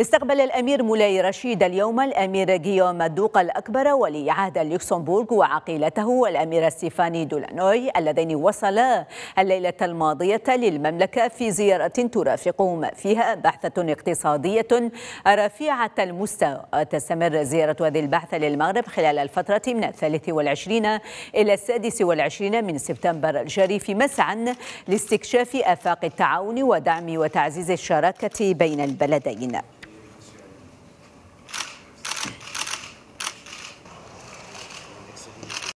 استقبل الأمير مولاي رشيد اليوم الأمير غيوم الدوق الأكبر ولي عهد لوكسمبورغ وعقيلته والأمير ستيفاني دولانوي اللذين وصلا الليلة الماضية للمملكة في زيارة ترافقهما فيها بحثة اقتصادية رفيعة المستوى. تستمر زيارة هذه البحثة للمغرب خلال الفترة من الثالث والعشرين إلى السادس والعشرين من سبتمبر الجاري في مسعى لاستكشاف آفاق التعاون ودعم وتعزيز الشراكة بين البلدين.